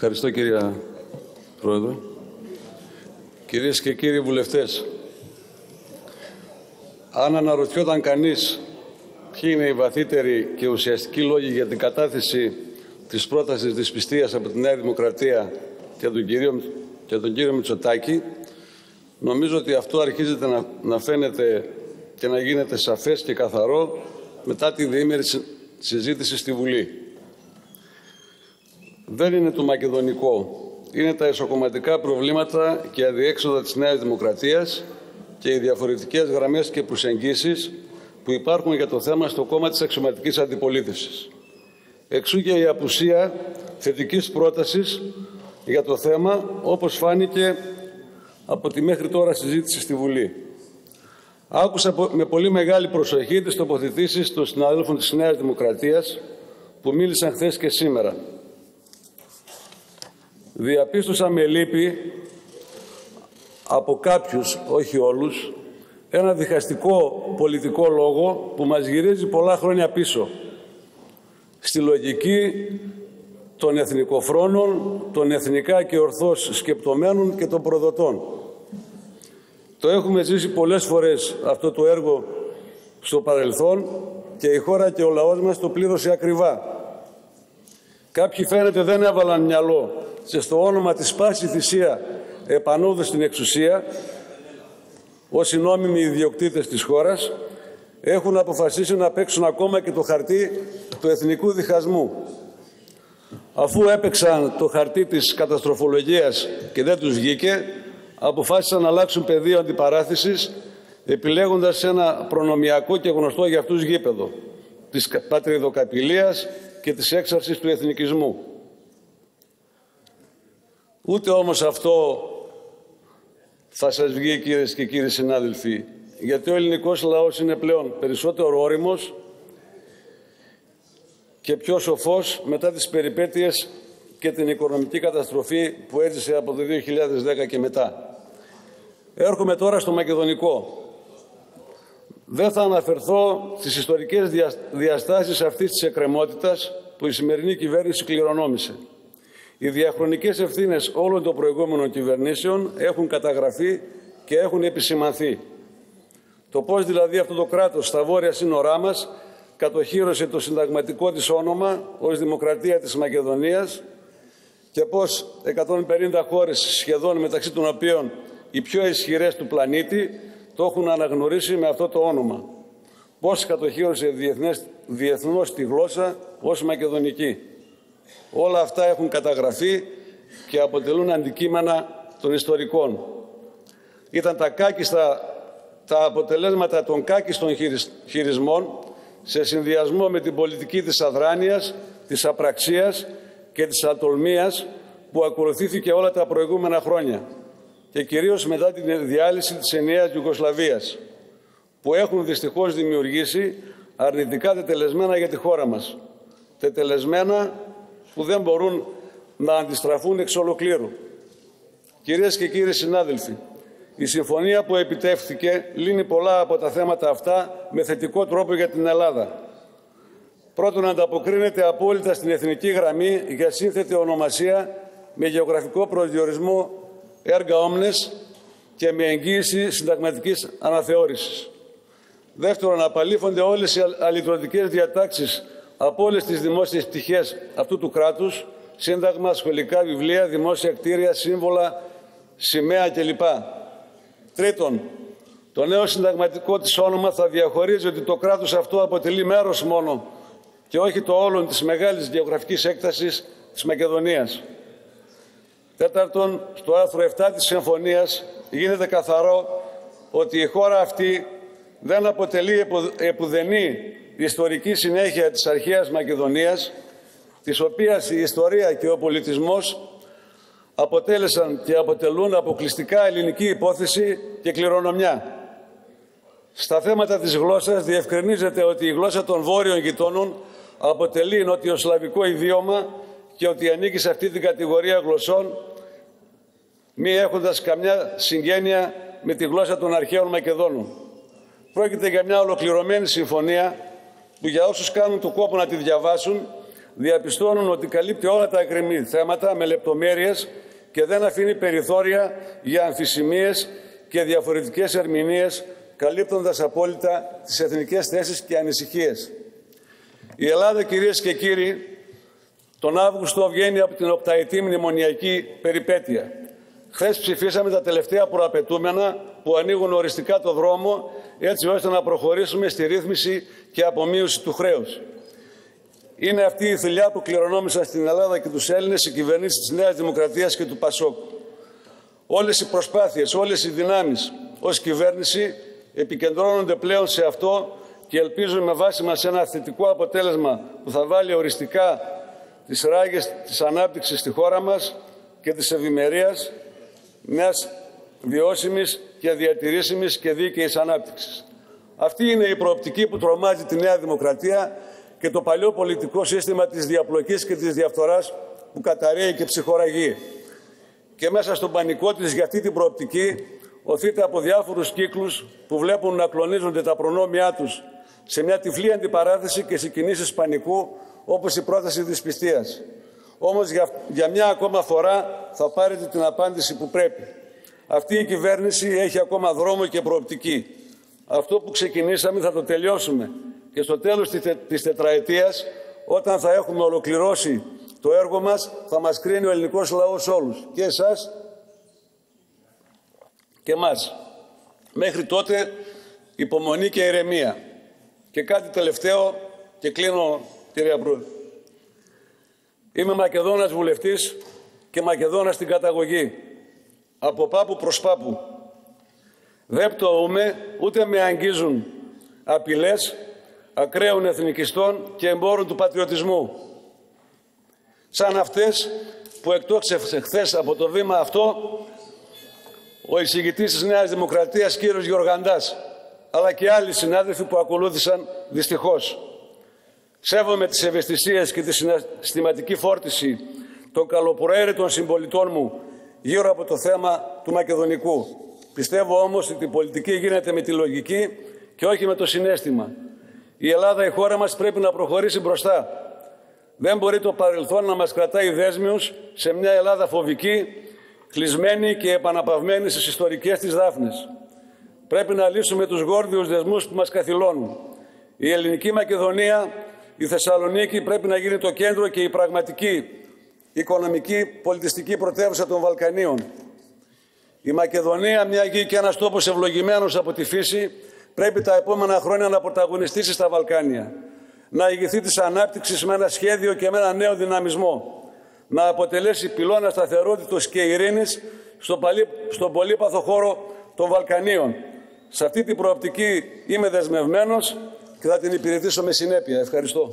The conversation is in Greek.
Ευχαριστώ κυρία Πρόεδρε. Κυρίες και κύριοι βουλευτές, αν αναρωτιόταν κανείς ποιοι είναι οι βαθύτεροι και ουσιαστικοί λόγοι για την κατάθεση της πρότασης της πιστείας από τη Νέα Δημοκρατία και τον κύριο, και τον κύριο Μητσοτάκη, νομίζω ότι αυτό αρχίζεται να, να φαίνεται και να γίνεται σαφές και καθαρό μετά τη διήμερη συζήτηση στη Βουλή. Δεν είναι το μακεδονικό. Είναι τα εσωκομματικά προβλήματα και αδιέξοδα της Νέας Δημοκρατίας και οι διαφορετικές γραμμές και προσεγγίσεις που υπάρχουν για το θέμα στο κόμμα της αξιωματικής αντιπολίτευσης. Εξού και η απουσία θετικής πρότασης για το θέμα, όπως φάνηκε από τη μέχρι τώρα συζήτηση στη Βουλή. Άκουσα με πολύ μεγάλη προσοχή τις τοποθετήσεις των συναδέλφων της Νέας Δημοκρατίας που μίλησαν χθες και σήμερα. Διαπίστωσα με λύπη από κάποιους, όχι όλους, ένα διχαστικό πολιτικό λόγο που μας γυρίζει πολλά χρόνια πίσω. Στη λογική των εθνικοφρόνων, των εθνικά και ορθώς σκεπτομένων και των προδοτών. Το έχουμε ζήσει πολλές φορές αυτό το έργο στο παρελθόν και η χώρα και ο λαός μας το πλήρωσε ακριβά. Κάποιοι φαίνεται δεν έβαλαν μυαλό και στο όνομα της πάσης θυσία επανόδου στην εξουσία ως οι νόμιμοι ιδιοκτήτες της χώρας έχουν αποφασίσει να παίξουν ακόμα και το χαρτί του εθνικού διχασμού. Αφού έπαιξαν το χαρτί της καταστροφολογίας και δεν τους βγήκε, αποφάσισαν να αλλάξουν πεδίο αντιπαράθεσης επιλέγοντας ένα προνομιακό και γνωστό για αυτούς γήπεδο της πατριδοκαπηλείας και της έξαρσης του εθνικισμού. Ούτε όμως αυτό θα σας βγει κυρίες και κύριοι συνάδελφοι, γιατί ο ελληνικός λαός είναι πλέον περισσότερο όριμος και πιο σοφός μετά τις περιπέτειες και την οικονομική καταστροφή που έζησε από το 2010 και μετά. Έρχομαι τώρα στο μακεδονικό. Δεν θα αναφερθώ στις ιστορικές διαστάσεις αυτής της εκκρεμότητας που η σημερινή κυβέρνηση κληρονόμησε. Οι διαχρονικές ευθύνες όλων των προηγούμενων κυβερνήσεων έχουν καταγραφεί και έχουν επισημανθεί. Το πώς δηλαδή αυτό το κράτος στα βόρεια σύνορά μας κατοχύρωσε το συνταγματικό της όνομα ως Δημοκρατία της Μακεδονίας και πώς 150 χώρες σχεδόν μεταξύ των οποίων οι πιο ισχυρές του πλανήτη το έχουν αναγνωρίσει με αυτό το όνομα. Πώς κατοχύρωσε διεθνές, διεθνώς τη γλώσσα ως μακεδονική. Όλα αυτά έχουν καταγραφεί και αποτελούν αντικείμενα των ιστορικών. Ήταν τα κάκιστα, τα αποτελέσματα των κάκιστων χειρισμών σε συνδυασμό με την πολιτική της αδράνειας, της απραξίας και της ατολμίας που ακολουθήθηκε όλα τα προηγούμενα χρόνια και κυρίως μετά την διάλυση της ενιαίας Ιουγκοσλαβίας που έχουν δυστυχώς δημιουργήσει αρνητικά τετελεσμένα για τη χώρα μας. Τετελεσμένα που δεν μπορούν να αντιστραφούν εξ ολοκλήρου. Κυρίες και κύριοι συνάδελφοι, η συμφωνία που επιτεύχθηκε λύνει πολλά από τα θέματα αυτά με θετικό τρόπο για την Ελλάδα. Πρώτον, ανταποκρίνεται απόλυτα στην εθνική γραμμή για σύνθετη ονομασία με γεωγραφικό προσδιορισμό έργα όμνες και με εγγύηση συνταγματικής αναθεώρησης. Δεύτερον, απαλήφονται όλες οι αλυτρωτικές διατάξεις από όλες τις δημόσιες πτυχές αυτού του κράτους, σύνταγμα, σχολικά βιβλία, δημόσια κτίρια, σύμβολα, σημαία κλπ. Τρίτον, το νέο συνταγματικό της όνομα θα διαχωρίζει ότι το κράτος αυτό αποτελεί μέρος μόνο και όχι το όλον της μεγάλης γεωγραφικής έκτασης της Μακεδονίας. Τέταρτον, στο άρθρο 7 της Συμφωνίας γίνεται καθαρό ότι η χώρα αυτή δεν αποτελεί επουδενή ιστορική συνέχεια της αρχαίας Μακεδονίας, της οποίας η ιστορία και ο πολιτισμός αποτέλεσαν και αποτελούν αποκλειστικά ελληνική υπόθεση και κληρονομιά. Στα θέματα της γλώσσας διευκρινίζεται ότι η γλώσσα των βόρειων γειτόνων αποτελεί νοτιοσλαβικό ιδίωμα και ότι ανήκει σε αυτή την κατηγορία γλωσσών μη έχοντας καμιά συγγένεια με τη γλώσσα των αρχαίων Μακεδόνων. Πρόκειται για μια ολοκληρωμένη συμφωνία που για όσους κάνουν το κόπο να τη διαβάσουν διαπιστώνουν ότι καλύπτει όλα τα εκκρεμή θέματα με λεπτομέρειες και δεν αφήνει περιθώρια για αμφισημίες και διαφορετικές ερμηνείες, καλύπτοντας απόλυτα τις εθνικές θέσεις και ανησυχίες. Η Ελλάδα, κυρίες και κύριοι, τον Αύγουστο βγαίνει από την οπταετή μνημονιακή περιπέτεια. Χθες ψηφίσαμε τα τελευταία προαπαιτούμενα που ανοίγουν οριστικά το δρόμο έτσι ώστε να προχωρήσουμε στη ρύθμιση και απομείωση του χρέους. Είναι αυτή η δουλειά που κληρονόμησαν στην Ελλάδα και τους Έλληνες οι κυβερνήσεις της Νέας Δημοκρατίας και του ΠΑΣΟΚ. Όλες οι προσπάθειες, όλες οι δυνάμεις ως κυβέρνηση επικεντρώνονται πλέον σε αυτό και ελπίζουμε με βάση μας ένα θετικό αποτέλεσμα που θα βάλει οριστικά τις ράγες της ανάπτυξης στη χώρα μας και της ευημερίας μιας βιώσιμης και διατηρήσιμης και δίκαιης ανάπτυξης. Αυτή είναι η προοπτική που τρομάζει τη Νέα Δημοκρατία και το παλιό πολιτικό σύστημα της διαπλοκής και της διαφθοράς που καταραίει και ψυχοραγεί. Και μέσα στον πανικό της για αυτή την προοπτική οθείται από διάφορους κύκλους που βλέπουν να κλονίζονται τα προνόμια τους σε μια τυφλή αντιπαράθεση και σε κινήσεις πανικού όπως η πρόταση της πιστείας. Όμως για, για μια ακόμα φορά θα πάρετε την απάντηση που πρέπει. Αυτή η κυβέρνηση έχει ακόμα δρόμο και προοπτική. Αυτό που ξεκινήσαμε θα το τελειώσουμε και στο τέλος της τετραετίας, όταν θα έχουμε ολοκληρώσει το έργο μας, θα μας κρίνει ο ελληνικός λαός όλους. Και εσάς και εμάς. Μέχρι τότε υπομονή και ηρεμία. Και κάτι τελευταίο και κλείνω κυρία Πρόεδρε. Είμαι Μακεδόνας βουλευτής και Μακεδόνας στην καταγωγή. Από πάπου προς πάπου. Δεν πτωούμε, ούτε με αγγίζουν απειλές ακραίων εθνικιστών και εμπόρων του πατριωτισμού. Σαν αυτές που εκτόξευσε χθες από το βήμα αυτό ο εισηγητής της Νέας Δημοκρατίας κύριος Γιωργαντάς αλλά και άλλοι συνάδελφοι που ακολούθησαν δυστυχώς. Σέβομαι τις ευαισθησίες και τη συναισθηματική φόρτιση των καλοπροαίρετων συμπολιτών μου γύρω από το θέμα του Μακεδονικού. Πιστεύω όμως ότι η πολιτική γίνεται με τη λογική και όχι με το συνέστημα. Η Ελλάδα, η χώρα μας πρέπει να προχωρήσει μπροστά. Δεν μπορεί το παρελθόν να μας κρατάει δέσμιους σε μια Ελλάδα φοβική, κλεισμένη και επαναπαυμένη στις ιστορικές της δάφνες. Πρέπει να λύσουμε τους γόρδιους δεσμούς που μας καθυλώνουν. Η ελληνική Μακεδονία η Θεσσαλονίκη πρέπει να γίνει το κέντρο και η πραγματική οικονομική πολιτιστική πρωτεύουσα των Βαλκανίων. Η Μακεδονία, μια γη και ένας τόπος ευλογημένος από τη φύση, πρέπει τα επόμενα χρόνια να πρωταγωνιστήσει στα Βαλκάνια. Να ηγηθεί της ανάπτυξης με ένα σχέδιο και με ένα νέο δυναμισμό. Να αποτελέσει πυλώνα σταθερότητος και ειρήνης στον πολύπαθο χώρο των Βαλκανίων. Σε αυτή την προοπτική είμαι δεσμευμένος και θα την υπηρετήσω με συνέπεια. Ευχαριστώ.